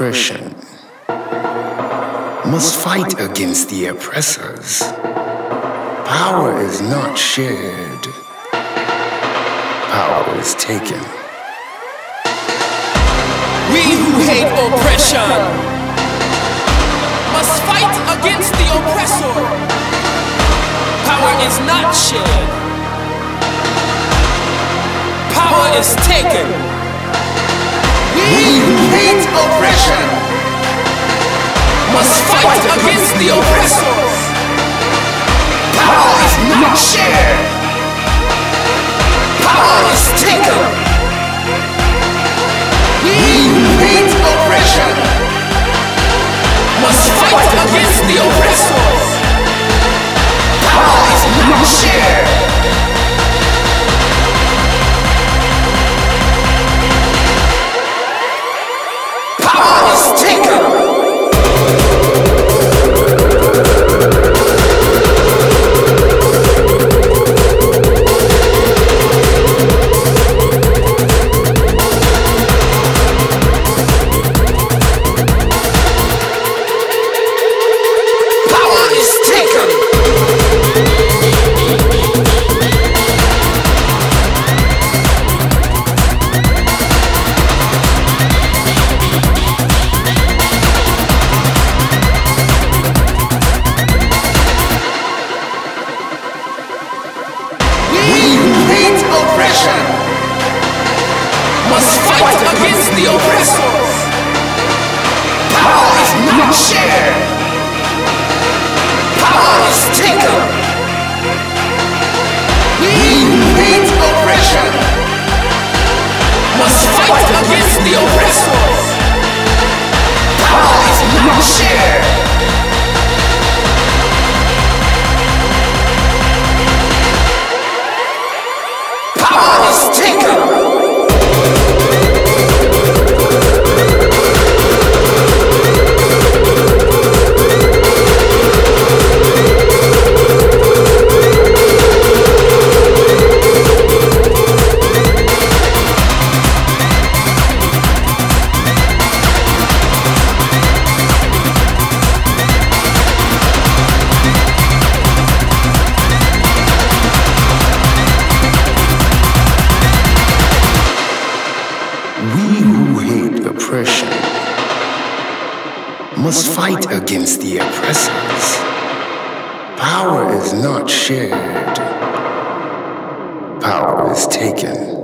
oppression must fight against the oppressors. Power is not shared, power is taken. We who hate oppression must fight against the oppressor. Power is not shared, power is taken. We hate oppression the oppressor. Power is not shared, power is taken. We hate oppression must fight against the oppressor. Power is not shared. Power not oppression must fight against the oppressors. Power is not shared, power is taken.